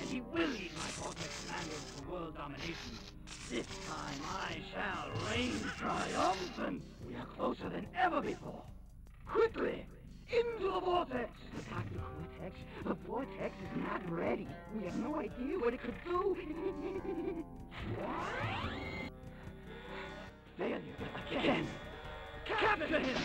and he will lead my Cortex commandos to world domination. This time I shall reign triumphant. We are closer than ever before. Quickly, into the vortex! Attack the vortex. The vortex is not ready. We have no idea what it could do. Failure again. Capture him!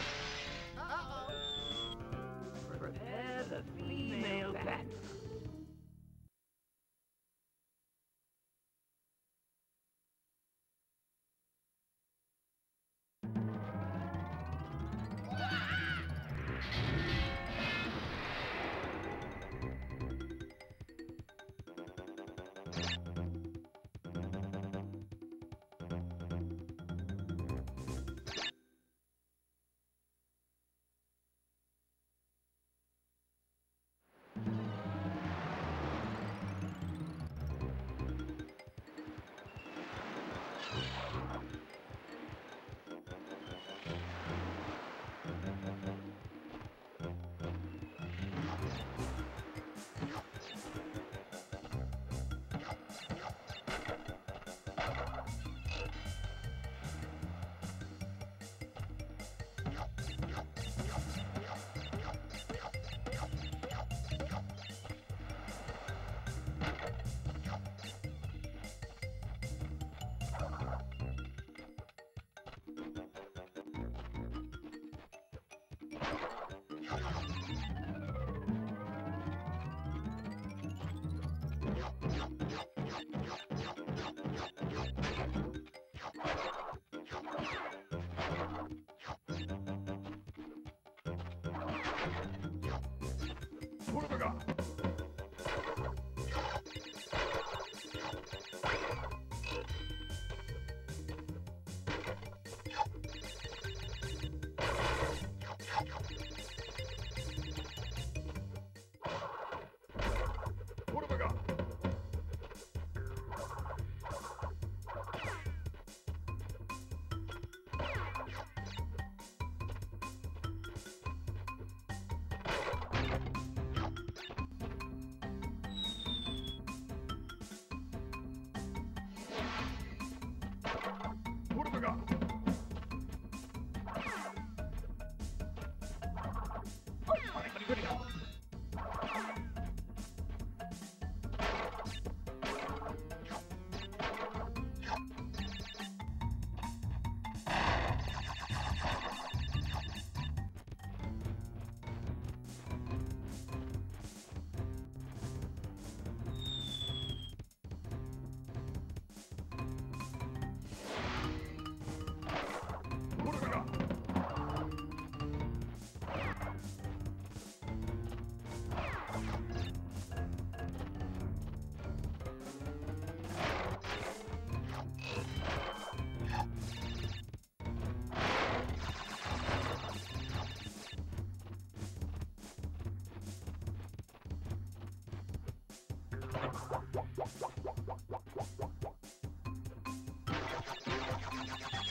you. これだが。Thank you.